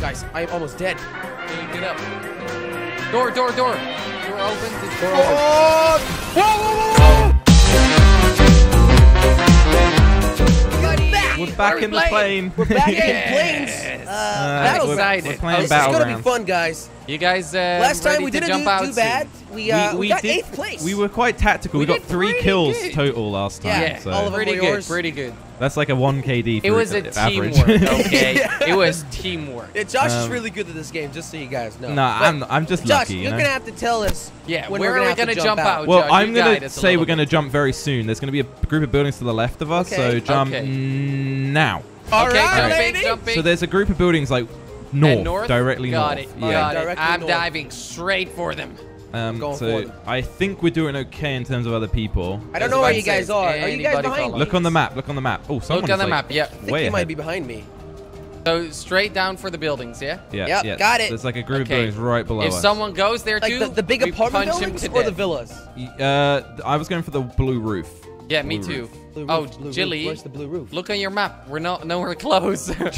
Guys, I'm almost dead. Get up. Door, door, door. Door open. Did- Door open. Oh! Whoa, whoa, whoa, whoa! We're back we in the plane. We're back in Yes. planes. Uh, Uh, battles. we're, we're playing This is gonna be fun, guys. You guys uh, Last time we to didn't jump do out too bad. We, uh, we, got did- eighth place. We were quite tactical. We, We got three kills good. total last time. Yeah, so all of them Pretty good, yours. pretty good. that's like a 1 KD. It was a average. teamwork, okay? Yeah. It was teamwork. Yeah, Josh is Um, really good at this game, just so you guys know. Nah, But, I'm, I'm just Josh, lucky. You you're know? gonna have to tell us. Yeah, when where we're are we have to gonna jump out? Well, Josh, I'm gonna guide us a say we're gonna jump very soon. There's gonna be a group of buildings to the left of us, Okay. so jump now. All okay, right, jumping, jumping. So there's a group of buildings like north, north? directly Got north. it. Yeah. Got it. I'm north. diving straight for them. Um, so forward. I think we're doing okay in terms of other people. I don't know where you guys are. Are you guys behind follow? me? Look on the map. Look on the map. Oh, someone Look on the like, map. Yeah. I think way you might be behind me. So straight down for the buildings. Yeah. Yeah, Yep, yeah. got it. There's like a group Okay. of buildings right below If us. someone goes there Like too, the, the big apartment punch him buildings to or the villas? Uh, I was going for the blue roof. Yeah, me too. roof. Blue oh, roof, blue roof. Where's the blue roof? look on your map. We're not nowhere close. Guys,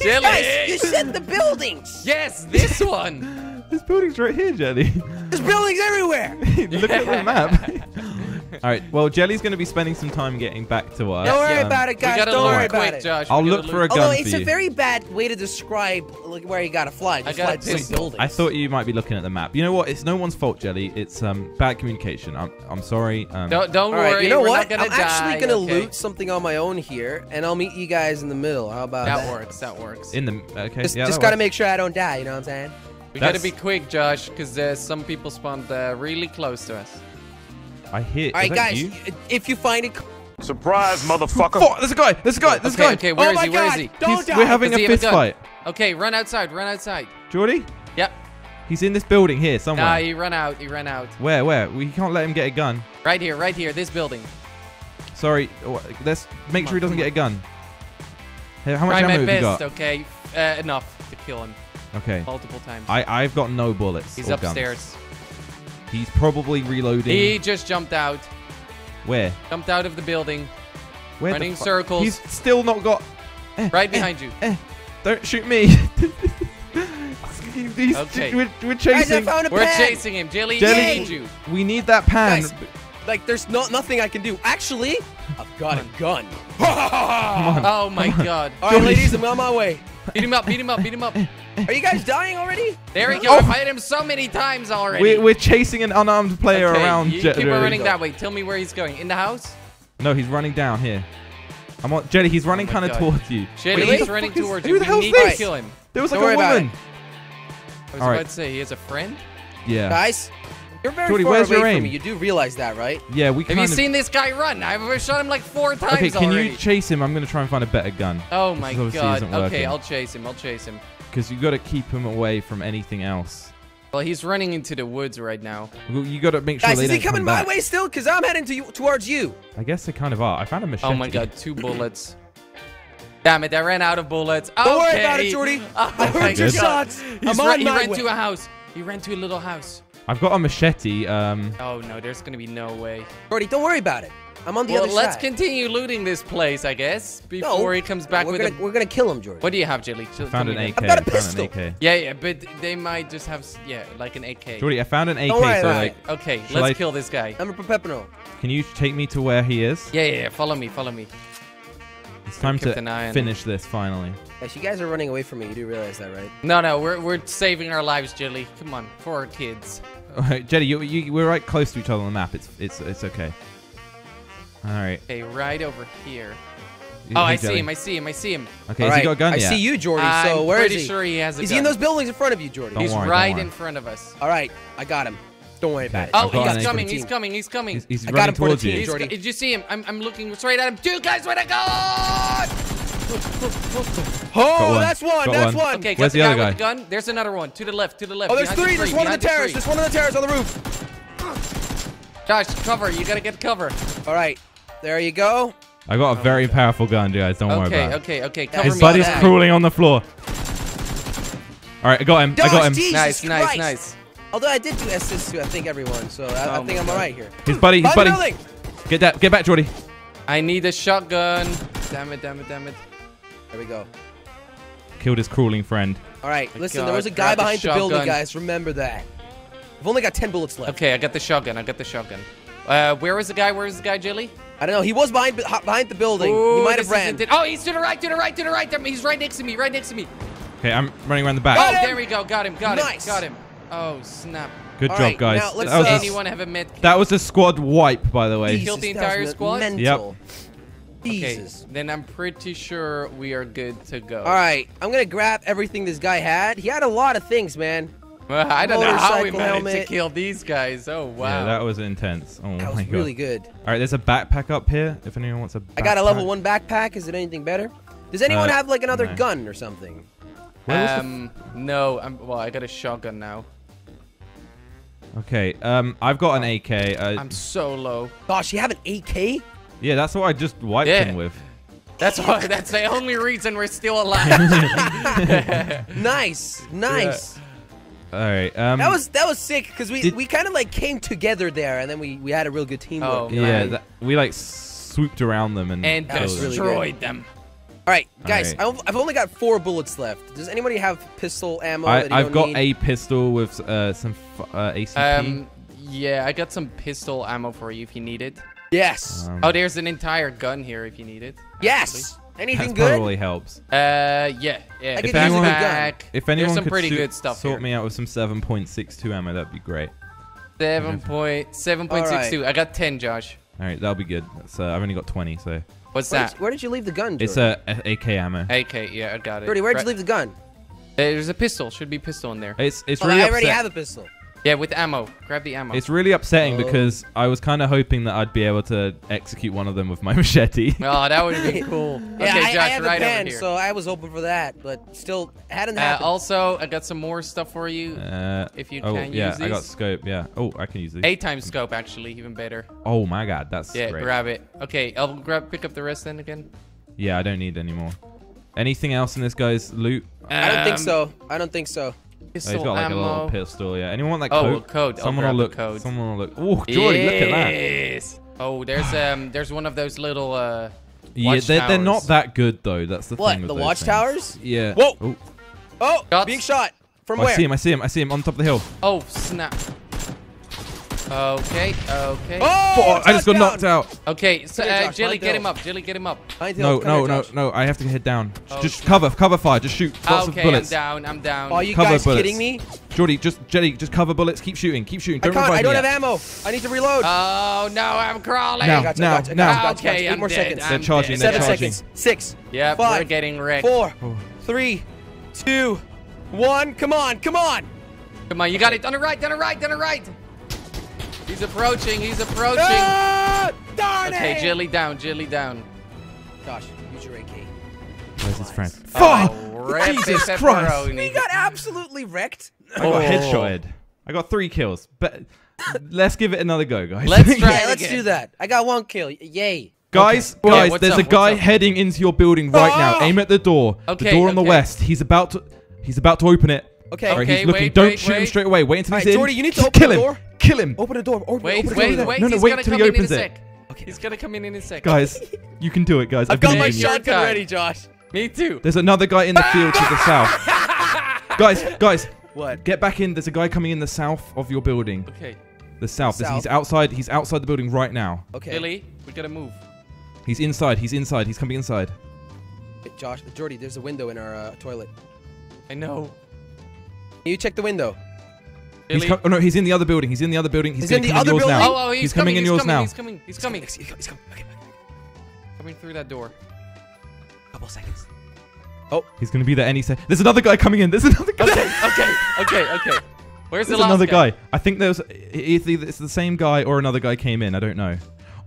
Jilly. you said the buildings. yes, this one. This building's right here, Jelly. There's buildings everywhere. Look at the map. All right. Well, Jelly's going to be spending some time getting back to us. Don't worry Um, about it, guys. gotta Don't loot worry quick, about it. Josh. I'll look for a loot. gun Although for it's you. a very bad way to describe like, where you gotta fly. Just I got fly a to some pistol. buildings. I thought you might be looking at the map. You know what? It's no one's fault, Jelly. It's um bad communication. I'm I'm sorry. Um, Don't, don't All right, worry. you know we're what? Gonna I'm actually gonna okay? loot something on my own here, and I'll meet you guys in the middle. How about that? That works. That works. in the okay. Just, yeah, just gotta works. make sure I don't die. You know what I'm saying? we gotta be quick, Josh, because uh, some people spawned uh, really close to us. I hear. All right, guys. you? If you find it, Surprise, motherfucker. Oh, there's a guy. There's a guy. There's okay, a guy. okay. Where oh is my he? Where is God! he? Don't He's- die. we're having Does a he have a fist fight. Okay, run outside. Run outside. Geordie, Yep. he's in this building here somewhere. Nah, he ran out. He ran out. Where? Where? We can't let him get a gun. Right here. Right here. This building. Sorry. oh, Let's make Come sure he doesn't come get a gun. Hey, how much Try ammo my have you best. got? Okay. Uh, enough to kill him Okay. multiple times. I I've got no bullets. He's or guns. Upstairs. He's probably reloading. He just jumped out. Where? Jumped out of the building. Where? Running fu- circles. He's still not got. Eh, Right eh, behind you. eh, don't shoot me. He's- Okay. We're, we're guys, I chasing. found a We're pan. chasing him. Jelly, Jelly. we need you. We need that pan. Guys, like, there's no nothing I can do. Actually, I've got a gun. Oh my god. All right, ladies, I'm on my way. Beat him up. Beat him up. Beat him up. Are you guys dying already? There we go. Oh. I've hit him so many times already. We're, we're chasing an unarmed player okay, around. You keep on running that way. Tell me where he's going. In the house? No, he's running down here. I'm on Jelly. He's running Oh kind of towards you. Jelly, Wait, he's the running fuck is- towards who you. the We hell's need this? to kill him. There was Don't like a worry about woman. I was All about right. to say he has a friend. Yeah. Guys, you're very Jordy, far where's away your from aim? me. You do realize that, right? Yeah, we Have you of. seen this guy run? I've shot him like four times Okay, can already. you chase him? I'm gonna try and find a better gun. oh my god. isn't Okay, working. I'll chase him. I'll chase him. Because you got to keep him away from anything else. Well, he's running into the woods right now. You- You got to make sure Guys, they is he don't coming my back. way still? Because I'm heading to you, towards you. I guess they kind of are. I found a machete. Oh my god, two bullets. Damn it, I ran out of bullets. Don't worry about it, Jordy. Oh I my heard your shots. He's I'm on he my ran way. to a house. He ran to a little house. I've got a machete. Um, Oh no, there's gonna be no way. Jordy, don't worry about it. I'm on the Well, other let's side. continue looting this place, I guess, No, before he comes back we're with gonna, a. We're gonna kill him, Jordy. What do you have, Jilly? Tell- found tell an AK. I've got a pistol. AK. Yeah, yeah, but they might just have, yeah, like an AK. Jordy, I found an AK. Don't worry so about like. Okay, Shall let's I- kill this guy. I'm a Pepino. can you take me to where he is? Yeah, yeah, yeah, follow me, follow me. It's time kept an eye to finish this finally. Guys, you guys are running away from me. You do realize that, right? No, no, we're, we're saving our lives, Jilly. Come on, for our kids. All right, Jetty, you, you, we're right close to each other on the map. It's it's it's okay. All right. Okay, right over here. You- Oh, hey, I see him, I see him, I see him. Okay, All has right. he got a gun I yet? see you, Jordy. I'm so where is pretty he? sure he has a Is gun. he in those buildings in front of you, Jordy? Don't He's worry, don't right worry. in front of us. All right, I got him. Don't worry about it. Oh, I've got he's coming, AK. he's coming, he's coming. He's, he's I got running him for the towards team. you. He's Jordy. did you see him? I'm, I'm looking straight at him. Two guys with a gun! Oh, one. that's one. Got that's one. one. Okay, got Where's the, the guy other with the gun. There's another one. To the left, to the left. Oh, there's behind three. the There's one on the behind terrace. There's one on the terrace on the roof. Josh, cover. You gotta get cover. All right, there you go. I got a oh, very powerful gun, guys. Don't worry Okay, about it. okay, okay. Cover His me. buddy's on that. crawling on the floor. All right, I got him. I got him. Jesus Nice, nice, Christ. nice. Although I did do assists to I think everyone, so I, I Oh think I'm all right here. His buddy. His By the buddy. Get that. Get back, Jordy. I need a shotgun. Damn it, damn it, damn it. There we go. killed his crawling friend. All right, My listen, God, there was a grab guy the behind the building, guys. Remember that. I've only got 10 bullets left. Okay, I got the shotgun. I got the shotgun. Uh, where is the guy? Where is the guy, Jilly? I don't know. He was behind behind the building. Ooh, he might have ran. Oh, he's to the right, to the right, to the right. He's right next to me, right next to me. Okay, I'm running around the back. Got Oh, him. there we go. Got him, got Nice. him, got him. Oh, snap. Good All job, right, guys. now let's, that, was uh, a, Anyone have a med kit? that was a squad wipe, by the way. He killed the entire squad? Mental. Okay, Jesus. then I'm pretty sure we are good to go. All right, I'm gonna grab everything this guy had. He had a lot of things, man. Well, I don't know how we Motorcycle managed to helmet. kill these guys. Oh, wow. Yeah, that was intense. Oh That my was god. really good. All right, there's a backpack up here. If anyone wants a backpack. I got a level one backpack. Is it anything better? Does anyone Uh, have like another no. gun or something? Where was the f- um, no, I'm, well, I got a shotgun now. Okay, um, I've got an AK. Uh, I'm so low. Gosh, you have an AK? Yeah, that's what I just wiped Yeah. him with. That's why. That's the only reason we're still alive. Nice, nice. All right. Um, That was that was sick because we Did- we kind of like came together there and then we we had a real good teamwork. Oh, yeah. man. That, we like swooped around them and. and That was killed them. really destroyed them. All right, guys, All I've, I've only got four bullets left. Does anybody have pistol ammo? I, that you I've don't got need? a pistol with uh, some uh, ACP. Um, yeah, I got some pistol ammo for you if you need it. Yes. Um, Oh, there's an entire gun here if you need it. yes. Anything that good? probably helps. Uh, yeah, yeah. I could use a good. If anyone there's some could pretty shoot- good stuff sort here. me out with some 7.62 ammo, that'd be great. Seven point seven point six two. I got ten, Josh. All right, that'll be good. That's, uh, I've only got 20, so What's Where that? did, where did you leave the gun, Jordy? it's a, a AK ammo. AK. Yeah, I got it. Jordy, where'd you leave the gun? There's a pistol. Should be pistol in there. It's it's Oh, really I already upset- have a pistol. Yeah, with ammo. Grab the ammo. It's really upsetting Oh. because I was kind of hoping that I'd be able to execute one of them with my machete. Oh, that would have been cool. Yeah, okay, I, Josh, I have right a pen, so I was hoping for that, but still hadn't Uh, happened. also, I got some more stuff for you. Uh, If you oh, can yeah, use I got scope. Yeah. Oh, I can use these. Eight times scope, actually, even better. Oh my god, that's Yeah, great. grab it. Okay, I'll grab, pick up the rest then again. Yeah, I don't need any more. Anything else in this guy's loot? I don't think Um, so. I don't think so. Oh, he's got like ammo. a little pistol. Yeah. Anyone want that Oh, code? a code. I'll Someone will look. code. Someone will look. Oh, Jordy, look at that. Yes. Oh, there's um, there's one of those little uh. Yeah, they're, they're not that good though. That's the What, thing. With the watchtowers? things. Yeah. Whoa! Oh, Oh, being shot. From oh, I see him. I see him. I see him on top of the hill. Oh snap. Okay, okay. Oh, I just got touchdown! knocked out. Okay, so uh, Josh, Jelly, get him up. Jelly, get him up. Behind the No, no, no, no. I have to head down. Oh, just shit. cover, cover fire. Just shoot. Lots okay, of bullets. I'm down. I'm down. Are you Cover guys bullets. kidding me? Jordy, just Jelly, just cover bullets. Keep shooting. Keep shooting. I Don't can't. I don't me have ammo. I need to reload. Oh no, I'm crawling. Now, I got you, now, I got you, I now. got you, I got you. Okay, Eight I'm more dead. seconds. I'm They're charging, dead. they're Seven charging. seconds. Six. Yeah, Five, we're getting wrecked. Four. Oh. Three. Two. One. Come on. Come on. Come on, you got it. On the right, on the right, on the right. He's approaching. He's approaching. Ah, darn okay, it. Jelly down. Jilly down. Josh, use your AK. Where's his friend? Oh, Fuck! rip Jesus Christ! pepperoni. We got absolutely wrecked. I got Oh. headshotted. I got three kills. But let's give it another go, guys. Let's try Yeah, let's do that. I got one kill. Yay. Guys, Okay. guys, Yeah, there's up, a guy up? heading into your building right now. Oh! Aim at the door. Okay, the door on the west. He's about to he's about to open it. Okay. Alright, Okay, he's looking. wait, Don't wait, shoot him straight away. Wait until Alright, he's in. Jordy, you need to Just open kill the him. Door. Kill him. Open the door. Open, Wait, open the wait, door. wait. No, no, He's wait gonna till come he in in a opens it. sec. Okay. He's gonna come in in a sec. Guys, you can do it, guys. I've got believe my in you. shot. shotgun guy. ready, Josh. Me too. There's another guy in the field to the south. guys, guys, What? get back in. There's a guy coming in the south of your building. Okay, The south. There's- He's South. outside. He's outside the building right now. Okay. Jelly, we gotta move. He's inside. He's inside. He's coming inside. Hey, Josh, Jordy, there's a window in our uh, toilet. I know. Can you check the window? He's Jelly. com- oh no, he's in the other building. He's in the other building. He's, He's in the other building? now. Oh, oh, he's, coming, coming in he's yours coming, now. He's coming. He's coming. He's, he's, he's coming. Okay, okay. Coming through that door. Couple seconds. Oh, he's gonna be there any second. There's another guy coming in. There's another guy. Okay, okay, okay, okay. Where's There's the last another guy. I think there's either it's the same guy or another guy came in. I don't know.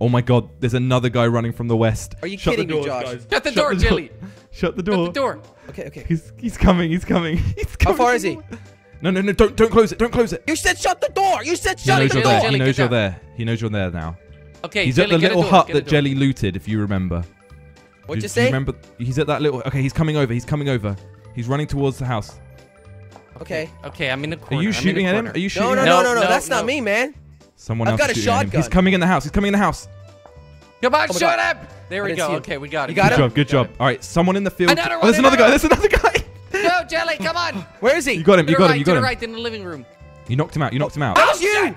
Oh my god, there's another guy running from the west. Are you Shut kidding the me, Josh? guys. Shut the Shut door, the Jelly. Shut the Shut door. the door. Okay, okay. He's he's coming. He's coming. He's coming. How far is he? No, no, no! Don't don't close it. Don't close it. You said shut the door. You said He shut knows the you're door. there. He knows you're there. He knows you're there now. Okay, He's Jelly, at the little door, hut that. Jelly looted, if you remember. What'd Do- you do you say? remember? He's at that little. Okay, he's coming over. He's coming over. He's running towards the house. Okay. Okay, I'm in the Are you I'm shooting at him? Are you shooting No, no, at no, him? no, no. No, That's not me, man. Someone I've else got a shooting at him. He's coming in the house. He's coming in the house. Come on, Oh shut up. There we go. Okay, we got it. You got we him? Good job. Good Got job. All right, someone in the field. Oh, there's another guy. There's another guy. Jelly, come on. Where is he? You got him. You got right, him. You got the him. right in the living room. You knocked him out. You knocked him out. That was you!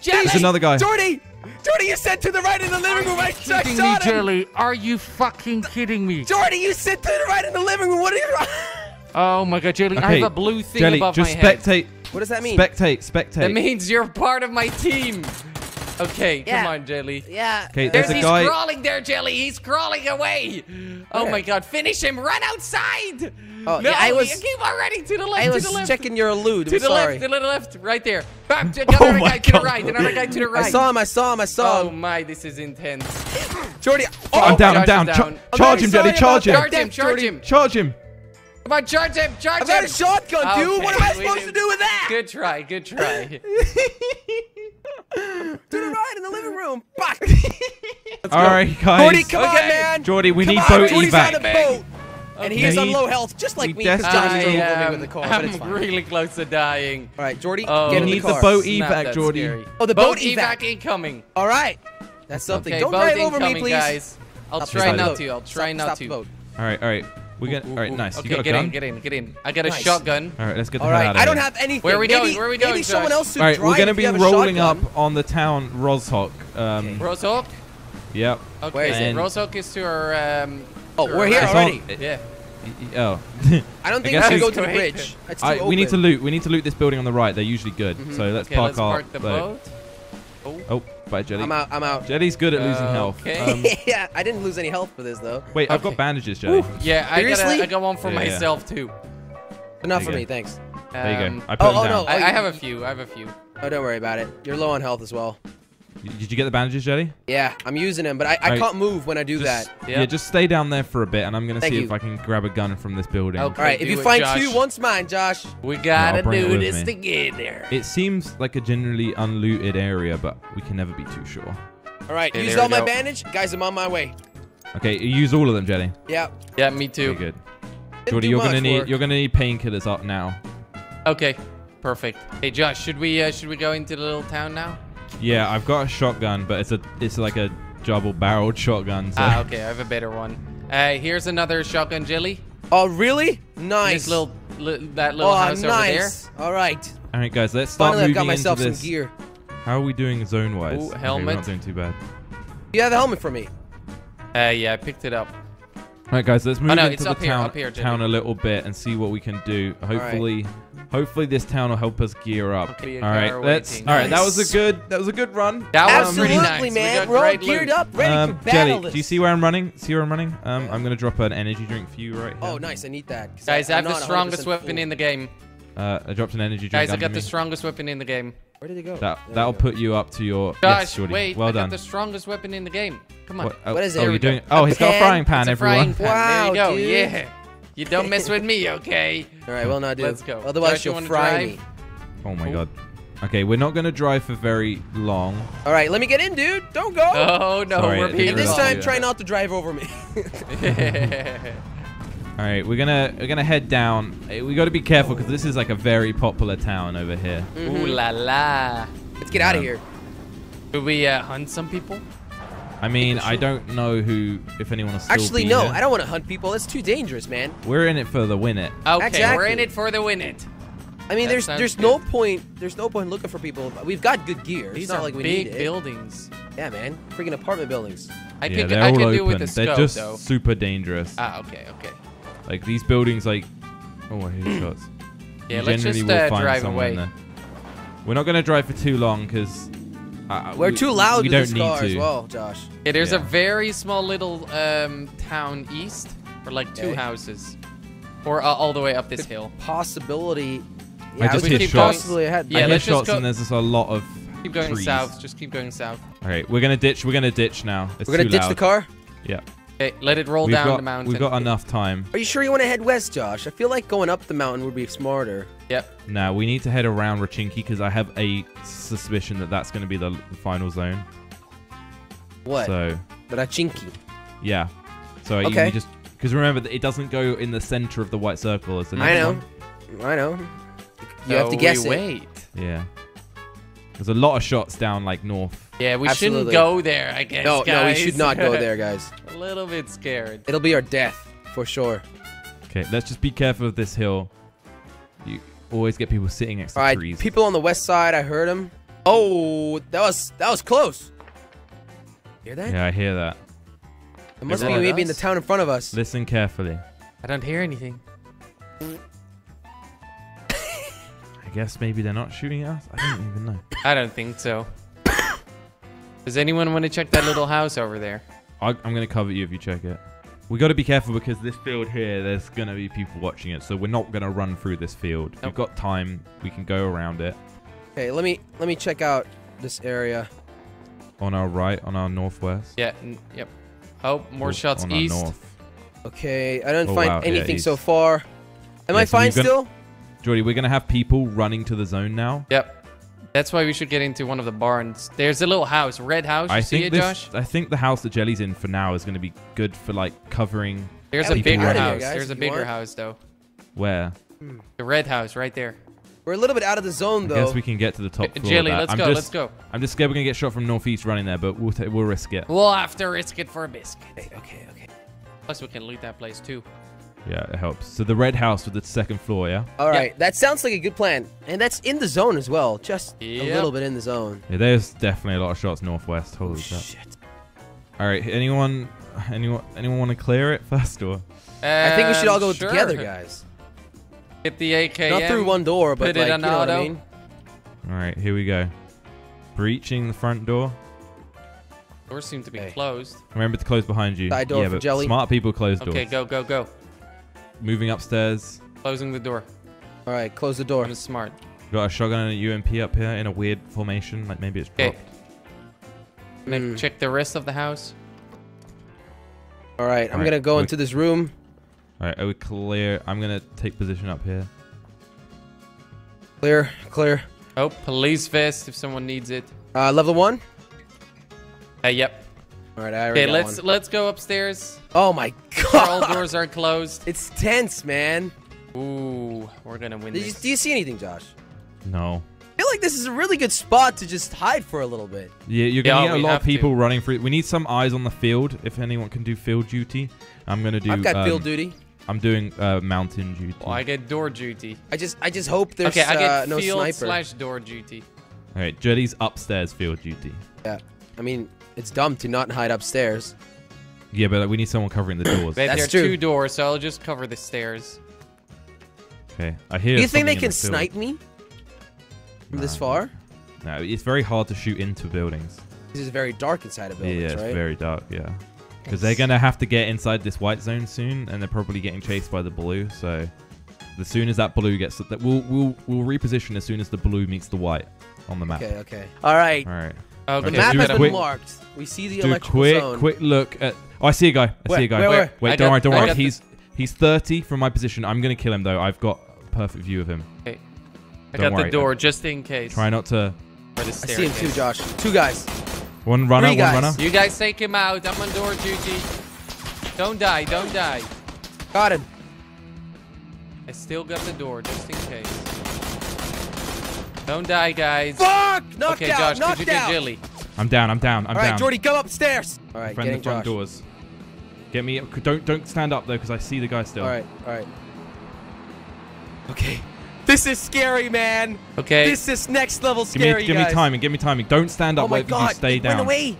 Jelly. There's another guy. Jordy! Jordy, you said to the right in the living room. I, I kidding me, him. Jelly? Are you fucking kidding me? Jordy, you said to the right in the living room. What are you? Oh my god, Jelly, I have a blue thing Jelly, above just my head. just spectate. What does that mean? Spectate. Spectate. That means you're part of my team. Okay, Yeah. come on, Jelly. yeah. Okay, There's there's a he's guy. crawling there, Jelly. He's crawling away. Oh my God! Finish him! Run outside! Oh, no, yeah, I was- keep on running to the left. I to the left. checking your elude. To I'm the sorry. left, to the left, right there. Bam! to- Another oh my guy to the right. Another guy to the right. I saw him. I saw him. I saw oh him. Oh my, this is intense. Jordy. Oh, I'm down. I'm down. is down. I'm charge very him, Jelly. sorry Charge him. Charge him! Charge him! Charge him. Come on, charge him! Charge I got him! a shotgun, dude. Okay, What am I supposed do- to do with that? Good try. Good try. To the right in the living room. Fuck. All right, guys. Jordy, come on, man. Jordy, we Come need on, boat Jordy's on a evac. Boat. And he is on low health, just like We me, because desperately Johnny I drove over am with the car, but it's I'm fine. really close to dying. All right, Jordy, Oh, get in the need car. the boat Snap, evac, Jordy. scary. Oh, the boat boat evac. incoming. All right. That's something. Okay, Don't boat drive over me, please. guys. I'll Stop- try not to. I'll try Stop- not stop to. the boat. All right, all right. We got. All right, nice. Okay, you got a get gun. in, get in, get in. I got a Nice. shotgun. All right, let's get the All hell right, out of I don't here. have anything. Where are we maybe, going? Where are we going, Maybe someone Josh? else should All right, we're gonna be you have a rolling up on the town Rozhok. Um, Rozhok? yep. Okay, Where is it? Rozhok is to our. Um, Oh, we're our here. It's on- already. it- Yeah. Oh. I don't think guess we should it's go to the great. bridge. It's too I, we need to open. loot. We need to loot this building on the right. They're usually good. So let's Okay, park let's our park the boat. boat. Oh, bye, Jelly. I'm out. I'm out. Jelly's good at losing health. Okay. Um, yeah, I didn't lose any health for this though. wait, I've Okay. got bandages, Jelly. Yeah, I got, Seriously? a, I got one for Yeah, yeah. myself too. Enough There for you me, go. thanks. There you Um, go. I put oh, them oh, down. no. I, I have a few. I have a few. Oh, don't worry about it. You're low on health as well. Did you get the bandages, Jelly? Yeah, I'm using them, but I, I Right. can't move when I do Just- that. Yeah. Yeah. just stay down there for a bit, and I'm gonna see you. if I can grab a gun from this building. Okay. All right, if you it, find Josh. two, one's mine, Josh. We gotta I'll bring it do with this me. together. It seems like a generally unlooted area, but we can never be too sure. All right, Okay, used there all my go. bandage. Guys, I'm on my way. Okay, use all of them, Jelly. Yeah. Yeah, me too. Very good. Didn't Jordy, you're gonna need work. you're gonna need painkillers up now. Okay, perfect. Hey, Josh, should we uh, should we go into the little town now? Yeah, I've got a shotgun, but it's a it's like a double-barreled shotgun. So. Ah, okay, I have a better one. Uh, here's another shotgun jelly. Oh, really? Nice. This little, li- that little oh, house over there. nice. All right. All right, guys, let's start Finally, I've moving got myself into some this. gear. How are we doing zone-wise? Ooh, Okay, we're helmet. not doing too bad. You have a helmet for me. Uh, yeah, I picked it up. All right, guys, let's move Oh, no, into the up here, town, up here, town a little bit and see what we can do. right. Hopefully, hopefully this town will help us gear up. All right, let's. waiting. All right, that was a good. That was a good run. That was Absolutely, pretty nice. We man. got We're all geared loot. up, ready Um, to battle Jelly, do you see where I'm running? See where I'm running? Um, I'm gonna drop an energy drink for you right here. Oh, nice. I need that. Guys, I I'm have the strongest weapon full. in the game. Uh, I dropped an energy drink. Guys, I under got the strongest weapon in the game. Where did it go? That that'll go. put you up to your. Josh, yes, Jordy. wait, Well I done. got the strongest weapon in the game. Come on. What, oh, What is it? Oh, you're doing. Oh, A he's got a frying pan, It's a everyone. frying pan. Wow, there you go. dude. Yeah. You don't mess with me, okay? All right, well, not do. Let's go. Otherwise, Josh, you you'll fry drive? me. Oh my Oh. god. Okay, we're not gonna drive for very long. All right, let me get in, dude. Don't go. Oh, no, Sorry, we're didn't being and this time, try not to drive over me. All right, we're gonna we're gonna head down. Eh, We got to be careful because this is like a very popular town over here. Ooh la la. Let's get out of Um, here. Should we uh, hunt some people? I mean, I don't know who, if anyone will still Actually, be no. here. I don't want to hunt people. That's too dangerous, man. We're in it for the win it. Okay, we're in it for the win it. I mean, That there's there's good. no point there's no point looking for people. We've got good gear. These it's not are like we big need it. buildings. Yeah, man. Freaking apartment buildings. I yeah, could they're I all could open. do with the they're just though. super dangerous. Ah, okay, okay. like these buildings, like oh, I hear shots. Yeah, You let's just uh, drive away. We're not gonna drive for too long because uh, We're we, too loud We with don't this need car to. as well, Josh. Yeah, there's Yeah. a very small little um, town east, or like two Okay. houses, or uh, all the way up this Good hill. Possibility. I Yeah, just we hit keep shots. possibly ahead. Yeah, I hear let's just shots go- and there's just a lot of. Keep going trees. south. Just keep going south. All right, we're gonna ditch. We're gonna ditch now. It's We're gonna too ditch loud. the car. Yeah. Okay, let it roll We've down got, the mountain. We've got enough time. Are you sure you want to head west, Josh? I feel like going up the mountain would be smarter. Yep. Now we need to head around Pochinki because I have a suspicion that that's going to be the, the final zone. What? So Pochinki. yeah. So you- Okay. you just because remember that it doesn't go in the center of the white circle as the I know. one. I know. You have to oh, guess we it. wait. Yeah. There's a lot of shots down like north. Yeah, we Absolutely. shouldn't go there. I guess. No, no, we should not go there, guys. A little bit scared. It'll be our death for sure. Okay, let's just be careful of this hill. You always get people sitting next to All right, trees. people on the west side. I heard them. Oh, that was that was close. Hear that? yeah, I hear that. It must be it maybe in the town in front of us. Listen carefully. I don't hear anything. I guess maybe they're not shooting at us. I don't even know. I don't think so. Does anyone want to check that little house over there? I, I'm gonna cover you if you check it. We got to be careful because this field here, there's gonna be people watching it, so we're not gonna run through this field. Nope. We've got time. We can go around it Okay, let me let me check out this area. on our right, on our northwest. Yeah. n- yep. Oh, more Or shots on our east. north. Okay, I don't Oh, find wow, yeah, anything so far. Am Yeah, I so fine we've got- still? Jordy, we're gonna have people running to the zone now. Yep. That's why we should get into one of the barns. There's a little house, red house. You I see think it, this. Josh? I think the house that Jelly's in for now is gonna be good for like covering There's a bigger house. here, guys, There's a bigger want. house though. where. The red house right there. We're a little bit out of the zone though. I guess we can get to the top floor. Jelly, let's I'm go. Just, let's go. I'm just scared we're gonna get shot from northeast running there, but we'll ta- we'll risk it. We'll have to risk it for a biscuit. Okay, okay, okay. Plus, we can loot that place too. Yeah, it helps. So the red house with the second floor, yeah. All right, that sounds like a good plan, and that's in the zone as well. Just a little bit in the zone. Yeah, there's definitely a lot of shots northwest. Holy shit! Shit. All right, anyone, anyone, anyone want to clear it first or? I think we should all go Um, sure. together, guys. Hit the AK. Not through one door, but put it like, on you know what I mean. All right, here we go. Breaching the front door. Doors seem to be Okay. closed. Remember to close behind you. Side door yeah, for but Jelly. smart people close doors. Okay, go, go, go. Moving upstairs. Closing the door. All right, close the door. I'm smart. Got a shotgun and a UMP up here in a weird formation, like maybe it's Okay. dropped. Gonna Hmm. check the rest of the house. All right, I'm All right, gonna go we- into this room. All right, are we clear? I'm gonna take position up here. Clear, clear. Oh, police vest if someone needs it. Uh, level one. Hey, yep. All right, I already Okay, got let's one. let's go upstairs. Oh my god! All doors are closed. it's tense, man. Ooh, we're gonna win Did you, this. do you see anything, Josh? No. I feel like this is a really good spot to just hide for a little bit. Yeah, you're gonna Yeah, get a lot of people to. running through. We need some eyes on the field. If anyone can do field duty, I'm gonna do. I've got um, field duty. I'm doing uh, mountain duty. Well, I get door duty. I just, I just hope there's okay, I get uh, no field sniper. slash door duty. All right, Jetty's upstairs field duty. Yeah, I mean, it's dumb to not hide upstairs. Yeah, but we need someone covering the doors. Wait, That's there are true. two doors, so I'll just cover the stairs. okay, I hear. Do you think they can the snipe me from this far? No, it's very hard to shoot into buildings. This is very dark inside of buildings, Yeah, buildings, it's right? very dark. Yeah, because they're gonna have to get inside this white zone soon, and they're probably getting chased by the blue. So, as soon as that blue gets, that we'll we'll we'll reposition as soon as the blue meets the white on the map. Okay, okay. All right. All right. Oh, The Okay, map do has been quick- marked. We see the Do electrical quick zone. quick look at. Oh, I see a guy. I Where? see a guy. Where, wait, where? wait, I don't got- worry, don't I worry. He's he's 30 from my position. I'm gonna kill him though. I've got a perfect view of him. I Don't got worry. the door just in case. Try not to. I see him too. Josh. Two guys. One runner, Three one runner. You guys take him out. I'm on door duty. Don't die. Don't die. Got him. I still got the door just in case. Don't die, guys. Fuck! Knocked okay, out. Josh, knocked could you out. get Jilly? I'm down. I'm down. I'm down. All right. Jordy, come upstairs. All right, Defend getting the front Josh. doors. Get me. Don't don't stand up though, because I see the guy still. All right, all right. Okay. This is scary, man. Okay. This is next level Give scary, me give guys. me timing. Give me timing. Don't stand up. Oh my whatever god. you do, stay it down. went away.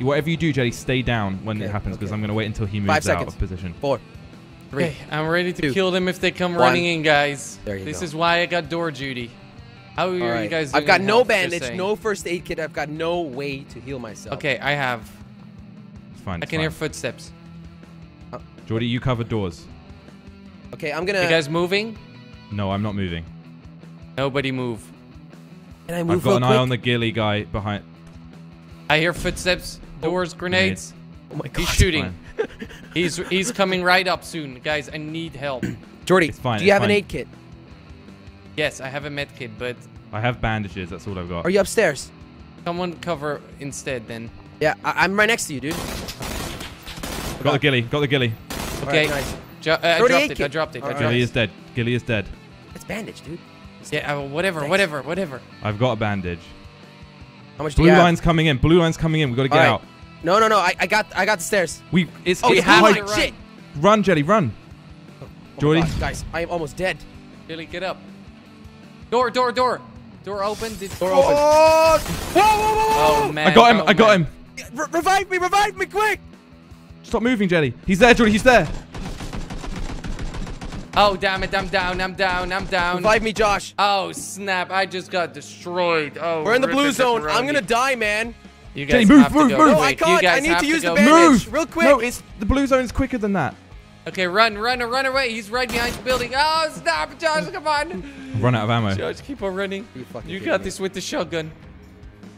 Whatever you do, Jetty, stay down when Okay, it happens, because okay. I'm gonna wait until he moves Five out seconds. of position. Four. Three. Okay, I'm ready to two, kill them if they come one. running in, guys. There you this go. is why I got door duty. How are All you guys doing? I've got no bandage, no first aid kit. I've got no way to heal myself. Okay, I have. It's fine. I It's can hear fine. footsteps. Uh, Jordy, you cover doors. Okay, I'm gonna. You guys moving? No, I'm not moving. Nobody move. Can I move I've got an quick? eye on the ghillie guy behind. I hear footsteps, oh, doors, grenades. Oh my god. He's shooting. he's he's coming right up soon, guys. I need help. Jordy, It's fine, do you it's have an aid kit? Yes, I have a med kit, but I have bandages. That's all I've got. Are you upstairs? someone cover instead then. Yeah, I- I'm right next to you, dude. got the ghillie. Got the ghillie. All Okay, right, nice. Jo- uh, I dropped it. I kit. dropped it. I All right. dropped Ghillie it. is dead. Ghillie is dead. It's bandage, dude. Yeah, uh, whatever, Thanks. whatever, whatever. I've got a bandage. How much do Blue you have? line's coming in. Blue line's coming in. We got to get All right. out. No, no, no. I, I got I got the stairs. We. It's. Oh, it's you have tight. to run. Shit. Run, Jelly. Run. Oh Jordy? God, guys, I am almost dead. Billy, get up. Door, door, door. Door open. Did Door open. Oh, Whoa, whoa, whoa, oh, whoa! man. I got him. oh, I got man. him. R- revive me! Revive me quick! Stop moving, Jelly. He's there, Jordy. He's there. Oh, damn it. I'm down. I'm down. I'm down. Revive me, Josh. Oh, snap. I just got destroyed. Oh, We're in the blue zone. I'm gonna die, man. You Jenny, guys move, have move, to go move. No. I can't. I need have to use the go bandage. Move. real quick. No, it's the blue zone's quicker than that. Okay, run, run, run away. He's right behind the building. Oh, stop, Josh. Come on. Run out of ammo. Josh, keep on running. You You got me. this with the shotgun.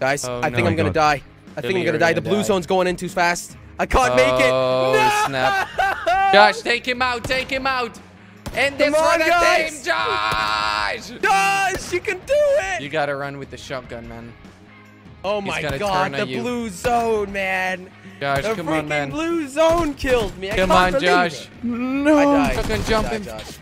Guys, Oh, I no. think Oh I'm gonna oh, die. I think I'm gonna die. The blue die. zone's going in too fast. I can't make it. Oh, No! snap. Josh, take him out. Take him out. End this Come on, for the guys. team, Josh. Josh, you can do it. You gotta run with the shotgun, man. oh my god, the you. blue zone, man. Josh, The come on, man. blue zone killed me. I Come on, Josh. it. No. I died. Shotgun I jump died, him. Josh.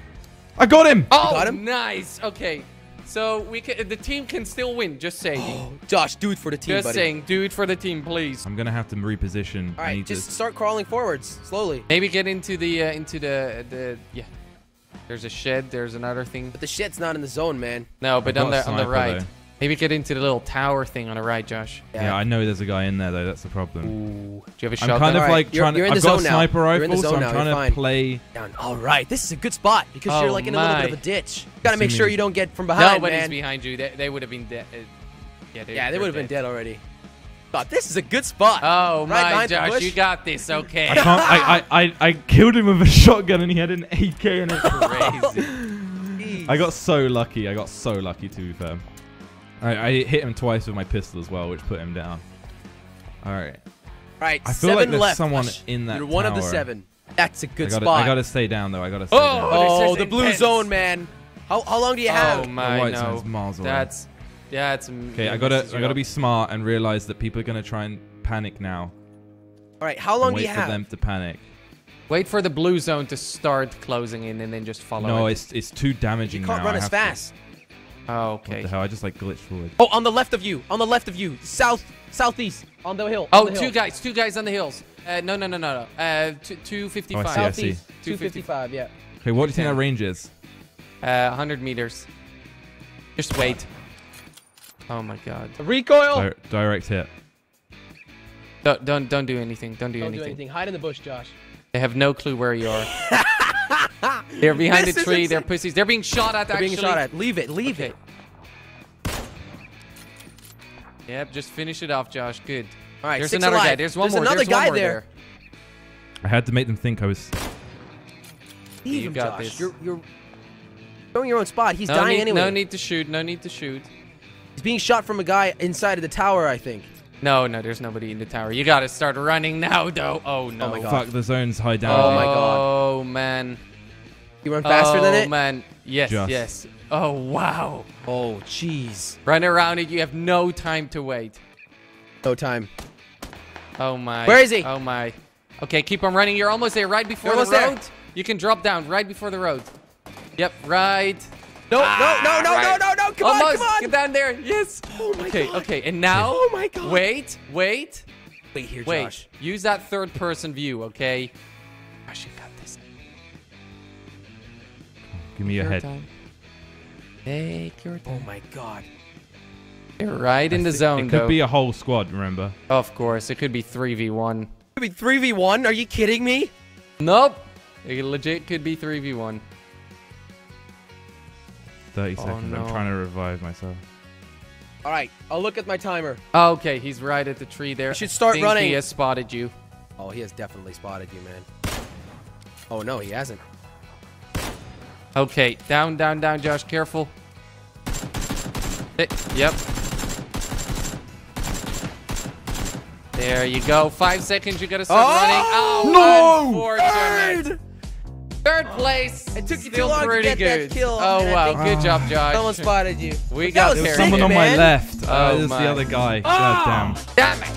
I got him. Oh, got him? nice. Okay, so we can. The team can still win. Just saying. Josh, do it for the team, Just buddy. saying. Do it for the team, please. I'm gonna have to reposition. All I right, need just to. start crawling forwards slowly. Maybe get into the uh, into the the yeah. There's a shed. There's another thing. But the shed's not in the zone, man. No, but I've on the on the right. though. Maybe get into the little tower thing on the right, Josh. Yeah. I know there's a guy in there though. That's the problem. Ooh. Do you have a I'm kind of Alright, like you're- trying you're to. I've got a zone now. sniper You're in the rifle, so I'm now, trying you're to fine. play. Down. All right, this is a good spot because Oh, you're like in a little bit of a ditch. Gotta make sure you don't get from behind, Nobody's man. behind you. They, they would have been dead. Uh, yeah, they, Yeah, they would have been dead already. But this is a good spot. Oh Right my, behind Josh, you got this. Okay. I can't. I, I, I, I killed him with a shotgun and he had an AK in it. Crazy. I got so lucky. I got so lucky to be fair. I, I hit him twice with my pistol as well, which put him down. All right. right. I feel like there's left. someone Josh. in that You're one of the seven. That's a I good gotta, spot. I gotta stay down though. I gotta stay Oh, down. oh, is the blue intense. zone, man. How, how long do you oh have? Oh my, white no. zone's miles away. That's that's. Okay, I gotta I gotta be smart and realize that people are gonna try and panic now. All right, how long do you have? wait for them to panic. Wait for the blue zone to start closing in, and then just follow. No, it. it's it's too damaging You can't now. run I as have to- fast. Oh, What okay. the hell? I just like glitched forward. Oh, on the left of you. On the left of you. South, southeast. On the hill. Oh, on the two guys, two guys on the hills. Uh, no, no, no, no, no. Uh, two, 255. Oh, I see, I see. Southeast. 255, yeah. Okay, what do you think Yeah. that range is? Uh, 100 meters. Just wait. Oh my god. Recoil. Di- direct hit. Don't, don't, don't do anything. Don't do Don't anything. do anything. Hide in the bush, Josh. They have no clue where you are. They're behind This the tree. They're pussies. They're being shot at. They're actually. being shot at. Leave it. Leave Okay. it. Yep. Just finish it off, Josh. Good. All right, There's six another alive. guy. There's one more. another There's guy one more there. I had to make them think I was. Leave You him, got Josh. this. You're you're going your own spot. He's No dying need, anyway. no need to shoot. No need to shoot. He's being shot from a guy inside of the tower, I think. No, no, there's nobody in the tower. You gotta start running now, though. Oh no. Oh my God. Fuck, the zone's high down. Oh my God. Oh man. You run faster oh, than it. man. Yes, Just. yes. Oh wow. Oh, jeez. Run around it. You have no time to wait. No time. Oh my. Where is he? Oh my. Okay, keep on running. You're almost there. Right before You're the almost road. there. You can drop down right before the road. Yep. Right. No, Ah, no, no, no, right. no, no, no. Come almost. on, come on. Get down there. Yes. Oh my okay. God. Okay. okay. And now. Oh my God. Wait. Wait. Wait here, Josh. Wait. Use that third person view. Okay. Josh, you got this. Give me your Your head. time. Take your oh time. Oh my God. You're right in the zone. It could though. be a whole squad. Remember? Of course, it could be 3v1. It Could be three v one. Are you kidding me? Nope. It legit could be 3v1. Thirty Oh, seconds. no. I'm trying to revive myself. All right, I'll look at my timer. Okay, he's right at the tree there. You should start Think running. He has spotted you. Oh, he has definitely spotted you, man. Oh no, he hasn't. Okay, down, down, down, Josh. Careful. Yep. There you go. Five seconds. You gotta start Oh, running. Oh, no! unfortunate. Third place. It took you too Still long to pretty get that good. kill, Oh wow, think- good job, Josh. Someone spotted you. We That got was there. Sick, someone on my left. Uh, oh Oh, there's my. the other guy. God ah! damn. Damn it.